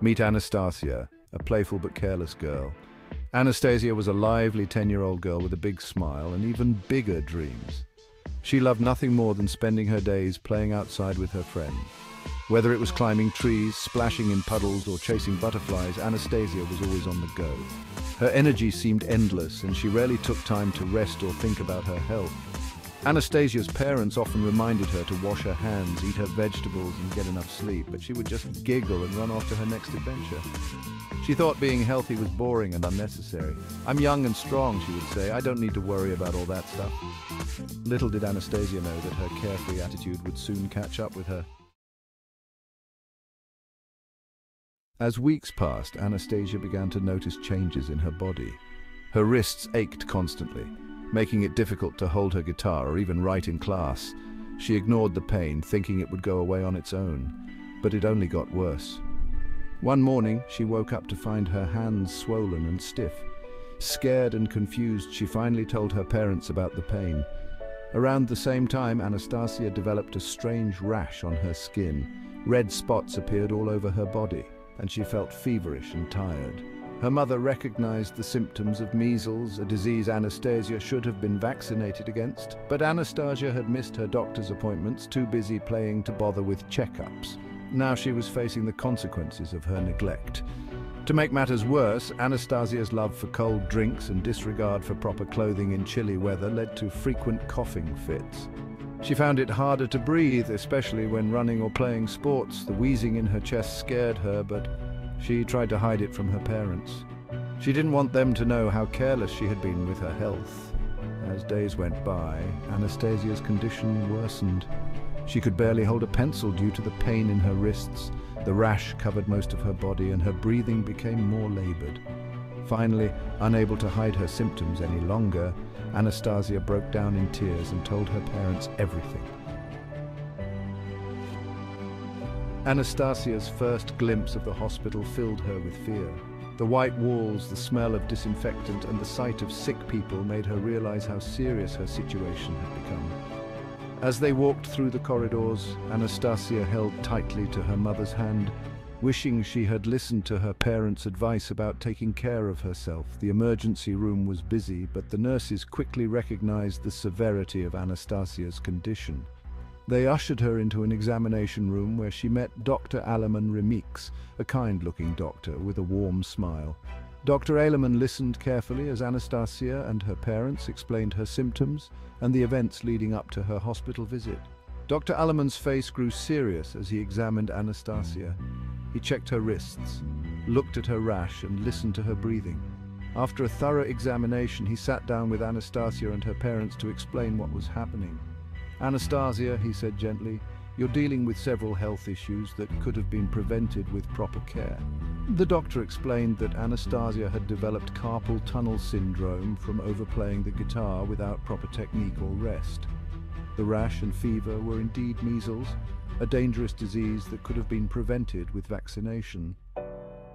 Meet Anastasia, a playful but careless girl. Anastasia was a lively 10-year-old girl with a big smile and even bigger dreams. She loved nothing more than spending her days playing outside with her friends. Whether it was climbing trees, splashing in puddles, or chasing butterflies, Anastasia was always on the go. Her energy seemed endless, and she rarely took time to rest or think about her health. Anastasia's parents often reminded her to wash her hands, eat her vegetables, and get enough sleep, but she would just giggle and run off to her next adventure. She thought being healthy was boring and unnecessary. I'm young and strong, she would say. I don't need to worry about all that stuff. Little did Anastasia know that her carefree attitude would soon catch up with her. As weeks passed, Anastasia began to notice changes in her body. Her wrists ached constantly, making it difficult to hold her guitar or even write in class. She ignored the pain, thinking it would go away on its own, but it only got worse. One morning, she woke up to find her hands swollen and stiff. Scared and confused, she finally told her parents about the pain. Around the same time, Anastasia developed a strange rash on her skin. Red spots appeared all over her body, and she felt feverish and tired. Her mother recognized the symptoms of measles, a disease Anastasia should have been vaccinated against, but Anastasia had missed her doctor's appointments, too busy playing to bother with checkups. Now she was facing the consequences of her neglect. To make matters worse, Anastasia's love for cold drinks and disregard for proper clothing in chilly weather led to frequent coughing fits. She found it harder to breathe, especially when running or playing sports. The wheezing in her chest scared her, but she tried to hide it from her parents. She didn't want them to know how careless she had been with her health. As days went by, Anastasia's condition worsened. She could barely hold a pencil due to the pain in her wrists. The rash covered most of her body and her breathing became more labored. Finally, unable to hide her symptoms any longer, Anastasia broke down in tears and told her parents everything. Anastasia's first glimpse of the hospital filled her with fear. The white walls, the smell of disinfectant, and the sight of sick people made her realize how serious her situation had become. As they walked through the corridors, Anastasia held tightly to her mother's hand, wishing she had listened to her parents' advice about taking care of herself. The emergency room was busy, but the nurses quickly recognized the severity of Anastasia's condition. They ushered her into an examination room where she met Dr. Aleman Remix, a kind-looking doctor with a warm smile. Dr. Aleman listened carefully as Anastasia and her parents explained her symptoms and the events leading up to her hospital visit. Dr. Aleman's face grew serious as he examined Anastasia. He checked her wrists, looked at her rash and listened to her breathing. After a thorough examination, he sat down with Anastasia and her parents to explain what was happening. Anastasia, he said gently, you're dealing with several health issues that could have been prevented with proper care. The doctor explained that Anastasia had developed carpal tunnel syndrome from overplaying the guitar without proper technique or rest. The rash and fever were indeed measles, a dangerous disease that could have been prevented with vaccination.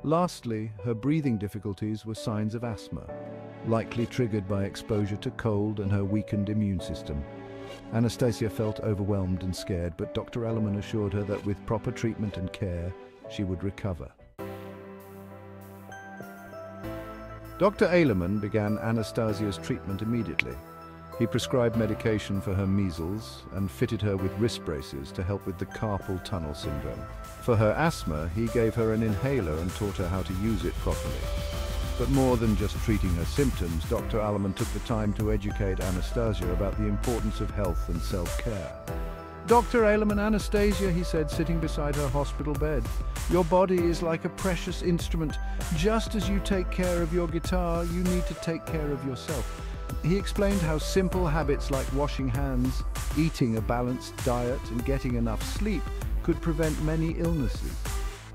Lastly, her breathing difficulties were signs of asthma, likely triggered by exposure to cold and her weakened immune system. Anastasia felt overwhelmed and scared, but Dr. Aleman assured her that with proper treatment and care, she would recover. Dr. Aleman began Anastasia's treatment immediately. He prescribed medication for her measles and fitted her with wrist braces to help with the carpal tunnel syndrome. For her asthma, he gave her an inhaler and taught her how to use it properly. But more than just treating her symptoms, Dr. Aleman took the time to educate Anastasia about the importance of health and self-care. Dr. Aleman Anastasia, he said, sitting beside her hospital bed. Your body is like a precious instrument. Just as you take care of your guitar, you need to take care of yourself. He explained how simple habits like washing hands, eating a balanced diet and getting enough sleep could prevent many illnesses.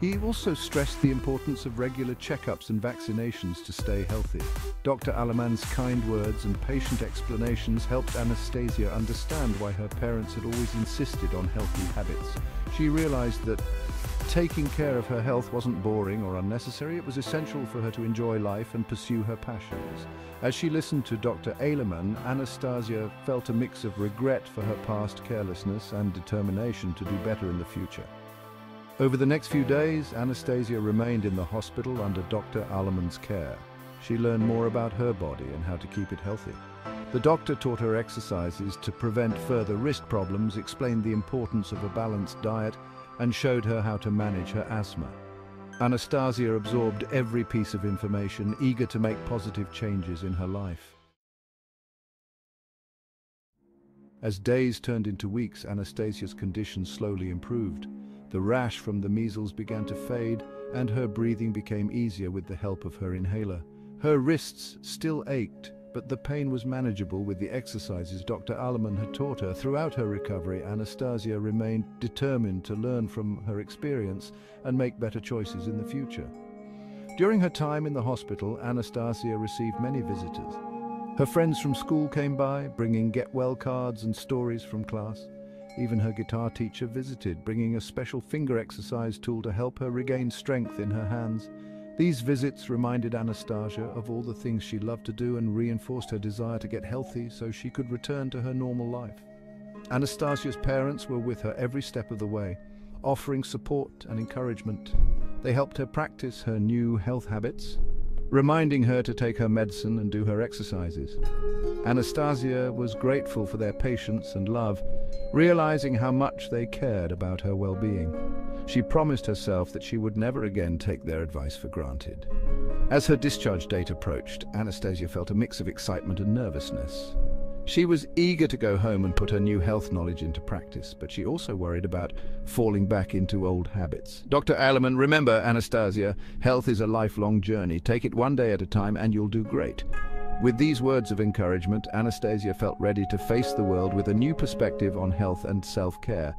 He also stressed the importance of regular checkups and vaccinations to stay healthy. Dr. Aleman's kind words and patient explanations helped Anastasia understand why her parents had always insisted on healthy habits. She realized that taking care of her health wasn't boring or unnecessary, it was essential for her to enjoy life and pursue her passions. As she listened to Dr. Aleman, Anastasia felt a mix of regret for her past carelessness and determination to do better in the future. Over the next few days, Anastasia remained in the hospital under Dr. Alleman's care. She learned more about her body and how to keep it healthy. The doctor taught her exercises to prevent further wrist problems, explained the importance of a balanced diet, and showed her how to manage her asthma. Anastasia absorbed every piece of information, eager to make positive changes in her life. As days turned into weeks, Anastasia's condition slowly improved. The rash from the measles began to fade, and her breathing became easier with the help of her inhaler. Her wrists still ached, but the pain was manageable with the exercises Dr. Alleman had taught her. Throughout her recovery, Anastasia remained determined to learn from her experience and make better choices in the future. During her time in the hospital, Anastasia received many visitors. Her friends from school came by, bringing get-well cards and stories from class. Even her guitar teacher visited, bringing a special finger exercise tool to help her regain strength in her hands. These visits reminded Anastasia of all the things she loved to do and reinforced her desire to get healthy so she could return to her normal life. Anastasia's parents were with her every step of the way, offering support and encouragement. They helped her practice her new health habits, reminding her to take her medicine and do her exercises. Anastasia was grateful for their patience and love, realizing how much they cared about her well-being. She promised herself that she would never again take their advice for granted. As her discharge date approached, Anastasia felt a mix of excitement and nervousness. She was eager to go home and put her new health knowledge into practice, but she also worried about falling back into old habits. Dr. Alleman, remember, Anastasia, health is a lifelong journey. Take it one day at a time and you'll do great. With these words of encouragement, Anastasia felt ready to face the world with a new perspective on health and self-care.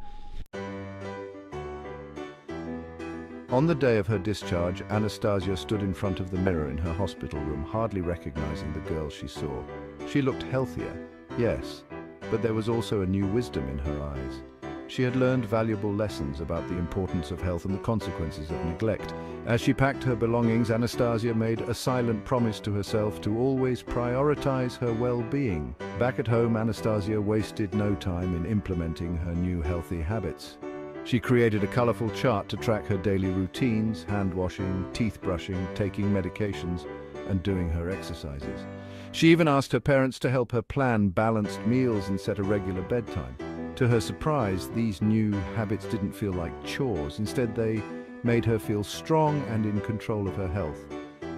On the day of her discharge, Anastasia stood in front of the mirror in her hospital room, hardly recognizing the girl she saw. She looked healthier, Yes, but there was also a new wisdom in her eyes. She had learned valuable lessons about the importance of health and the consequences of neglect. As she packed her belongings, Anastasia made a silent promise to herself to always prioritize her well-being. Back at home, Anastasia wasted no time in implementing her new healthy habits. She created a colorful chart to track her daily routines, hand washing, teeth brushing, taking medications, and doing her exercises. She even asked her parents to help her plan balanced meals and set a regular bedtime. To her surprise, these new habits didn't feel like chores. Instead, they made her feel strong and in control of her health.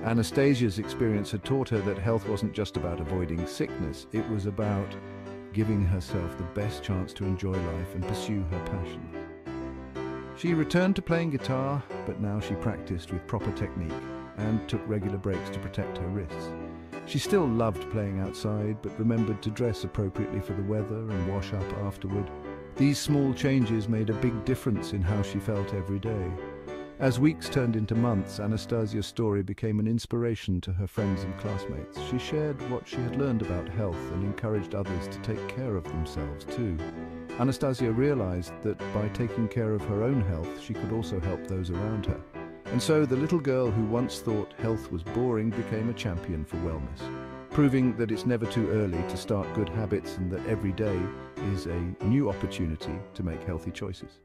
Anastasia's experience had taught her that health wasn't just about avoiding sickness, it was about giving herself the best chance to enjoy life and pursue her passion. She returned to playing guitar, but now she practiced with proper technique and took regular breaks to protect her wrists. She still loved playing outside, but remembered to dress appropriately for the weather and wash up afterward. These small changes made a big difference in how she felt every day. As weeks turned into months, Anastasia's story became an inspiration to her friends and classmates. She shared what she had learned about health and encouraged others to take care of themselves too. Anastasia realized that by taking care of her own health, she could also help those around her. And so the little girl who once thought health was boring became a champion for wellness, proving that it's never too early to start good habits and that every day is a new opportunity to make healthy choices.